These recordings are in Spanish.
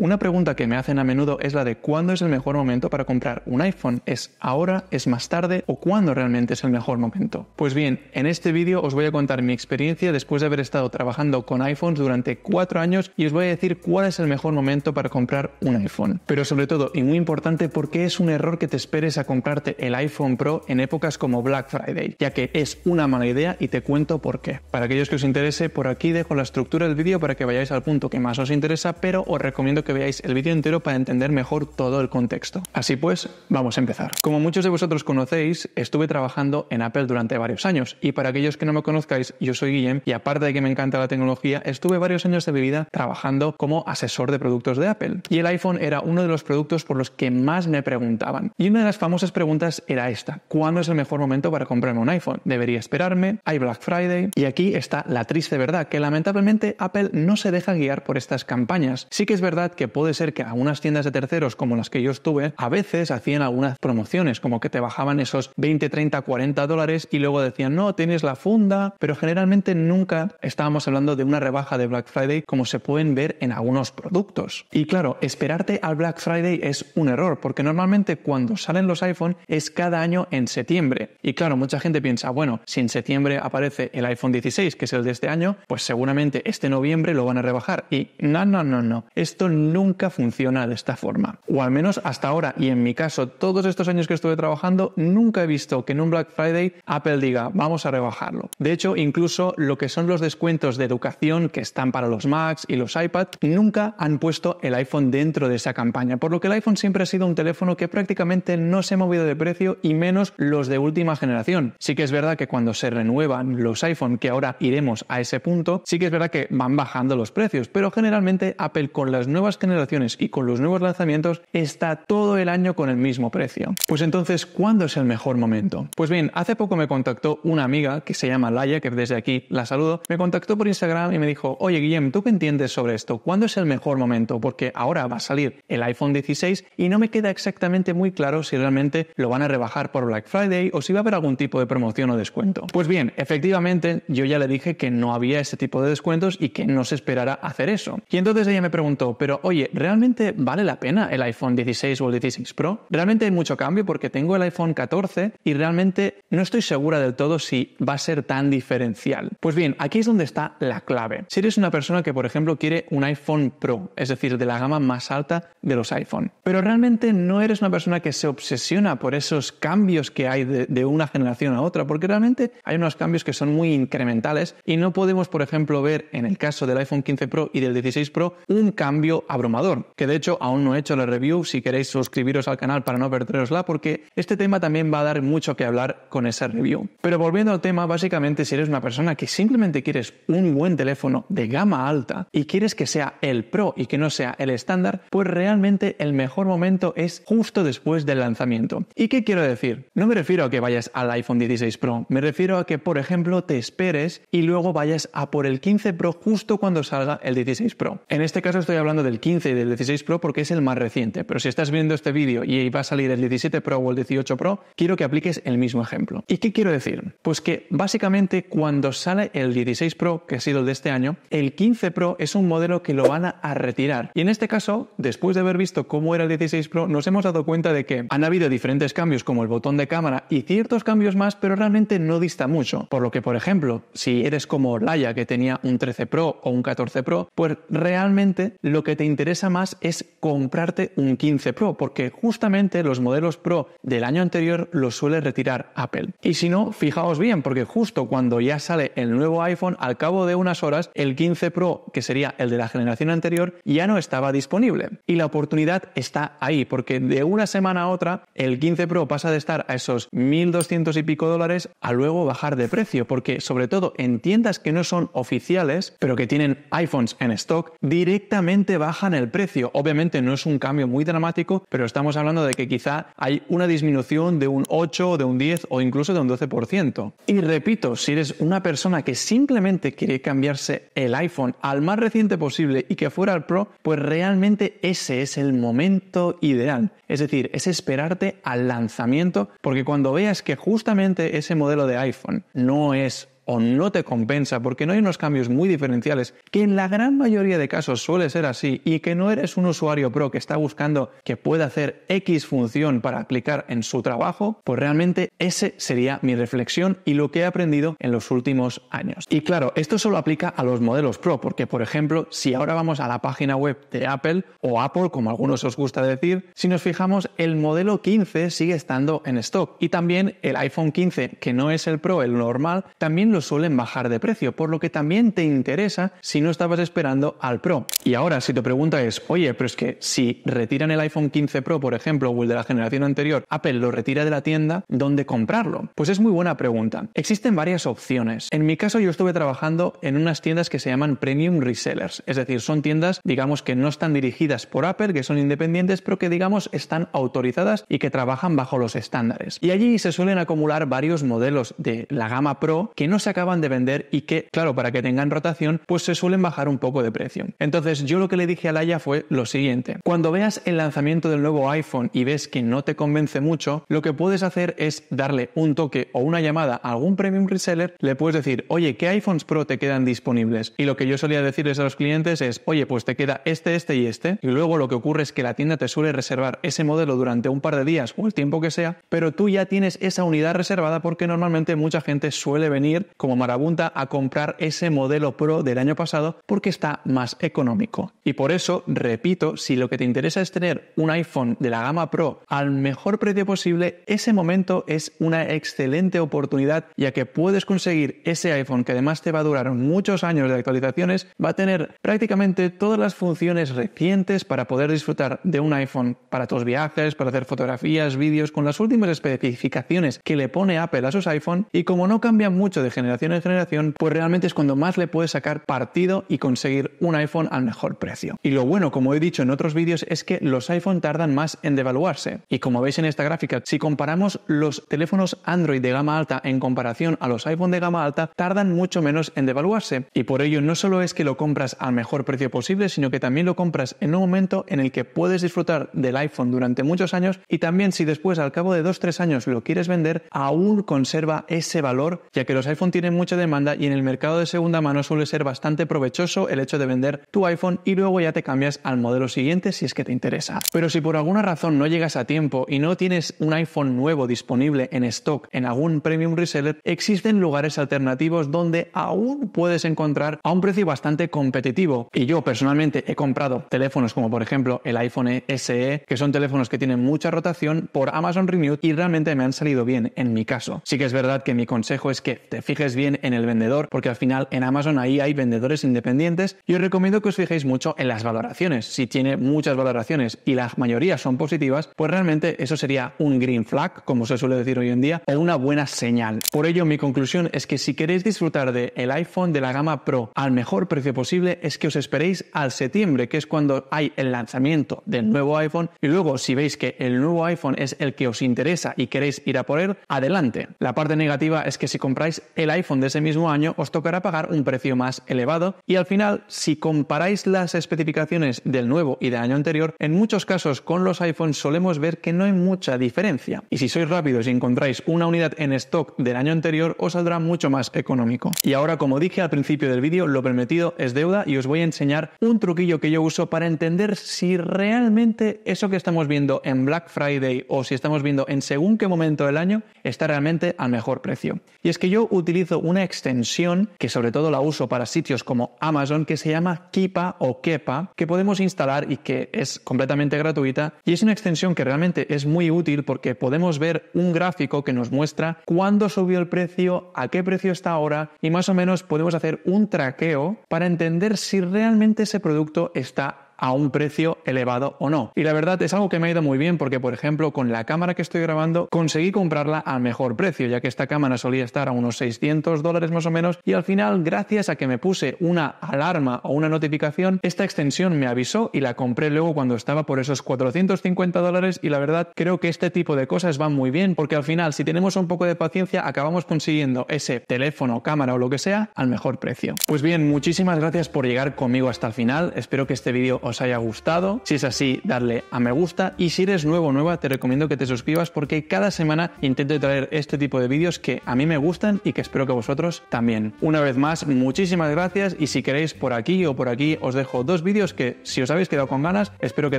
Una pregunta que me hacen a menudo es la de cuándo es el mejor momento para comprar un iPhone. ¿Es ahora, es más tarde o cuándo realmente es el mejor momento? Pues bien, en este vídeo os voy a contar mi experiencia después de haber estado trabajando con iPhones durante cuatro años y os voy a decir cuál es el mejor momento para comprar un iPhone. Pero sobre todo, y muy importante, por qué es un error que te esperes a comprarte el iPhone Pro en épocas como Black Friday, ya que es una mala idea y te cuento por qué. Para aquellos que os interese, por aquí dejo la estructura del vídeo para que vayáis al punto que más os interesa, pero os recomiendo que veáis el vídeo entero para entender mejor todo el contexto. Así pues, vamos a empezar. Como muchos de vosotros conocéis, estuve trabajando en Apple durante varios años y para aquellos que no me conozcáis, yo soy Guillem y aparte de que me encanta la tecnología, estuve varios años de mi vida trabajando como asesor de productos de Apple. Y el iPhone era uno de los productos por los que más me preguntaban. Y una de las famosas preguntas era esta, ¿cuándo es el mejor momento para comprarme un iPhone? ¿Debería esperarme? ¿Hay Black Friday? Y aquí está la triste verdad, que lamentablemente Apple no se deja guiar por estas campañas. Sí que es verdad que puede ser que algunas tiendas de terceros como las que yo estuve, a veces hacían algunas promociones, como que te bajaban esos 20, 30, 40 dólares y luego decían, no, tienes la funda, pero generalmente nunca estábamos hablando de una rebaja de Black Friday como se pueden ver en algunos productos. Y claro, esperarte al Black Friday es un error, porque normalmente cuando salen los iPhone es cada año en septiembre. Y claro, mucha gente piensa, bueno, si en septiembre aparece el iPhone 16, que es el de este año, pues seguramente este noviembre lo van a rebajar. Y no, no, no, no. Esto nunca funciona de esta forma. O al menos hasta ahora, y en mi caso, todos estos años que estuve trabajando, nunca he visto que en un Black Friday Apple diga, vamos a rebajarlo. De hecho, incluso lo que son los descuentos de educación que están para los Macs y los iPad, nunca han puesto el iPhone dentro de esa campaña. Por lo que el iPhone siempre ha sido un teléfono que prácticamente no se ha movido de precio y menos los de última generación. Sí que es verdad que cuando se renuevan los iPhone, que ahora iremos a ese punto, sí que es verdad que van bajando los precios, pero generalmente Apple con las nuevas generaciones y con los nuevos lanzamientos está todo el año con el mismo precio. Pues entonces, ¿cuándo es el mejor momento? Pues bien, hace poco me contactó una amiga que se llama Laia, que desde aquí la saludo, me contactó por Instagram y me dijo, oye Guillem, ¿tú qué entiendes sobre esto? ¿Cuándo es el mejor momento? Porque ahora va a salir el iPhone 16 y no me queda exactamente muy claro si realmente lo van a rebajar por Black Friday o si va a haber algún tipo de promoción o descuento. Pues bien, efectivamente, yo ya le dije que no había ese tipo de descuentos y que no se esperara hacer eso. Y entonces ella me preguntó, pero oye, ¿realmente vale la pena el iPhone 16 o el 16 Pro? ¿Realmente hay mucho cambio? Porque tengo el iPhone 14 y realmente no estoy segura del todo si va a ser tan diferencial. Pues bien, aquí es donde está la clave. Si eres una persona que, por ejemplo, quiere un iPhone Pro, es decir, de la gama más alta de los iPhone, pero realmente no eres una persona que se obsesiona por esos cambios que hay de, una generación a otra, porque realmente hay unos cambios que son muy incrementales y no podemos, por ejemplo, ver en el caso del iPhone 15 Pro y del 16 Pro un cambio abrumador, que de hecho aún no he hecho la review, si queréis suscribiros al canal para no perderosla, porque este tema también va a dar mucho que hablar con esa review. Pero volviendo al tema, básicamente si eres una persona que simplemente quieres un buen teléfono de gama alta y quieres que sea el Pro y que no sea el estándar, pues realmente el mejor momento es justo después del lanzamiento. ¿Y qué quiero decir? No me refiero a que vayas al iPhone 16 Pro, me refiero a que, por ejemplo, te esperes y luego vayas a por el 15 Pro justo cuando salga el 16 Pro. En este caso estoy hablando del 15 y del 16 Pro porque es el más reciente, pero si estás viendo este vídeo y va a salir el 17 Pro o el 18 Pro, quiero que apliques el mismo ejemplo. ¿Y qué quiero decir? Pues que básicamente cuando sale el 16 Pro, que ha sido el de este año, el 15 Pro es un modelo que lo van a retirar. Y en este caso, después de haber visto cómo era el 16 Pro, nos hemos dado cuenta de que han habido diferentes cambios como el botón de cámara y ciertos cambios más, pero realmente no dista mucho. Por lo que, por ejemplo, si eres como Laia que tenía un 13 Pro o un 14 Pro, pues realmente lo que te interesa más es comprarte un 15 Pro, porque justamente los modelos Pro del año anterior los suele retirar Apple. Y si no, fijaos bien, porque justo cuando ya sale el nuevo iPhone, al cabo de unas horas, el 15 Pro, que sería el de la generación anterior, ya no estaba disponible. Y la oportunidad está ahí, porque de una semana a otra, el 15 Pro pasa de estar a esos 1.200 y pico dólares a luego bajar de precio, porque sobre todo en tiendas que no son oficiales, pero que tienen iPhones en stock, directamente bajan el precio. Obviamente no es un cambio muy dramático, pero estamos hablando de que quizá hay una disminución de un 8, de un 10 o incluso de un 12%. Y repito, si eres una persona que simplemente quiere cambiarse el iPhone al más reciente posible y que fuera el Pro, pues realmente ese es el momento ideal. Es decir, es esperarte al lanzamiento, porque cuando veas que justamente ese modelo de iPhone no es o no te compensa porque no hay unos cambios muy diferenciales, que en la gran mayoría de casos suele ser así y que no eres un usuario pro que está buscando que pueda hacer X función para aplicar en su trabajo, pues realmente ese sería mi reflexión y lo que he aprendido en los últimos años. Y claro, esto solo aplica a los modelos Pro, porque por ejemplo, si ahora vamos a la página web de Apple o Apple, como algunos os gusta decir, si nos fijamos, el modelo 15 sigue estando en stock y también el iPhone 15, que no es el Pro, el normal, también lo suelen bajar de precio, por lo que también te interesa si no estabas esperando al Pro. Y ahora, si te pregunta es, oye, pero es que si retiran el iPhone 15 Pro, por ejemplo, o el de la generación anterior, Apple lo retira de la tienda, ¿dónde comprarlo? Pues es muy buena pregunta. Existen varias opciones. En mi caso, yo estuve trabajando en unas tiendas que se llaman Premium Resellers, es decir, son tiendas, digamos, que no están dirigidas por Apple, que son independientes, pero que, digamos, están autorizadas y que trabajan bajo los estándares. Y allí se suelen acumular varios modelos de la gama Pro que no se acaban de vender y que, claro, para que tengan rotación, pues se suelen bajar un poco de precio. Entonces, yo lo que le dije a Laia fue lo siguiente. Cuando veas el lanzamiento del nuevo iPhone y ves que no te convence mucho, lo que puedes hacer es darle un toque o una llamada a algún premium reseller, le puedes decir, oye, ¿qué iPhones Pro te quedan disponibles? Y lo que yo solía decirles a los clientes es, oye, pues te queda este, este y este. Y luego lo que ocurre es que la tienda te suele reservar ese modelo durante un par de días o el tiempo que sea, pero tú ya tienes esa unidad reservada porque normalmente mucha gente suele venir como marabunta a comprar ese modelo Pro del año pasado porque está más económico. Y por eso, repito, si lo que te interesa es tener un iPhone de la gama Pro al mejor precio posible, ese momento es una excelente oportunidad ya que puedes conseguir ese iPhone que además te va a durar muchos años de actualizaciones, va a tener prácticamente todas las funciones recientes para poder disfrutar de un iPhone para tus viajes, para hacer fotografías, vídeos, con las últimas especificaciones que le pone Apple a sus iPhone y como no cambian mucho de generación en generación, pues realmente es cuando más le puedes sacar partido y conseguir un iPhone al mejor precio. Y lo bueno, como he dicho en otros vídeos, es que los iPhone tardan más en devaluarse. Y como veis en esta gráfica, si comparamos los teléfonos Android de gama alta en comparación a los iPhone de gama alta, tardan mucho menos en devaluarse. Y por ello no solo es que lo compras al mejor precio posible, sino que también lo compras en un momento en el que puedes disfrutar del iPhone durante muchos años y también si después al cabo de 2-3 años lo quieres vender, aún conserva ese valor, ya que los iPhone tienen mucha demanda y en el mercado de segunda mano suele ser bastante provechoso el hecho de vender tu iPhone y luego ya te cambias al modelo siguiente si es que te interesa. Pero si por alguna razón no llegas a tiempo y no tienes un iPhone nuevo disponible en stock en algún premium reseller, existen lugares alternativos donde aún puedes encontrar a un precio bastante competitivo. Y yo personalmente he comprado teléfonos como por ejemplo el iPhone SE, que son teléfonos que tienen mucha rotación por Amazon Renew y realmente me han salido bien en mi caso. Sí que es verdad que mi consejo es que te fijes bien en el vendedor, porque al final en Amazon ahí hay vendedores independientes y os recomiendo que os fijéis mucho en las valoraciones. Si tiene muchas valoraciones y la mayoría son positivas, pues realmente eso sería un green flag, como se suele decir hoy en día, o una buena señal. Por ello, mi conclusión es que si queréis disfrutar del el iPhone de la gama Pro al mejor precio posible, es que os esperéis al septiembre, que es cuando hay el lanzamiento del nuevo iPhone, y luego si veis que el nuevo iPhone es el que os interesa y queréis ir a por él, adelante. La parte negativa es que si compráis el iPhone de ese mismo año, os tocará pagar un precio más elevado y al final, si comparáis las especificaciones del nuevo y del año anterior, en muchos casos con los iPhones solemos ver que no hay mucha diferencia. Y si sois rápidos y encontráis una unidad en stock del año anterior, os saldrá mucho más económico. Y ahora, como dije al principio del vídeo, lo prometido es deuda y os voy a enseñar un truquillo que yo uso para entender si realmente eso que estamos viendo en Black Friday o si estamos viendo en según qué momento del año está realmente al mejor precio. Y es que yo utilizo una extensión que sobre todo la uso para sitios como Amazon que se llama Kipa o Kepa que podemos instalar y que es completamente gratuita. Y es una extensión que realmente es muy útil porque podemos ver un gráfico que nos muestra cuándo subió el precio, a qué precio está ahora y más o menos podemos hacer un traqueo para entender si realmente ese producto está a un precio elevado o no. Y la verdad es algo que me ha ido muy bien porque, por ejemplo, con la cámara que estoy grabando conseguí comprarla al mejor precio, ya que esta cámara solía estar a unos 600 dólares más o menos y al final, gracias a que me puse una alarma o una notificación, esta extensión me avisó y la compré luego cuando estaba por esos 450 dólares y la verdad creo que este tipo de cosas van muy bien porque al final, si tenemos un poco de paciencia, acabamos consiguiendo ese teléfono, cámara o lo que sea al mejor precio. Pues bien, muchísimas gracias por llegar conmigo hasta el final. Espero que este vídeo os haya gustado. Si es así, darle a me gusta. Y si eres nuevo o nueva, te recomiendo que te suscribas porque cada semana intento traer este tipo de vídeos que a mí me gustan y que espero que vosotros también. Una vez más, muchísimas gracias y si queréis por aquí o por aquí os dejo dos vídeos que si os habéis quedado con ganas, espero que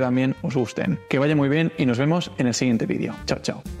también os gusten. Que vaya muy bien y nos vemos en el siguiente vídeo. Chao, chao.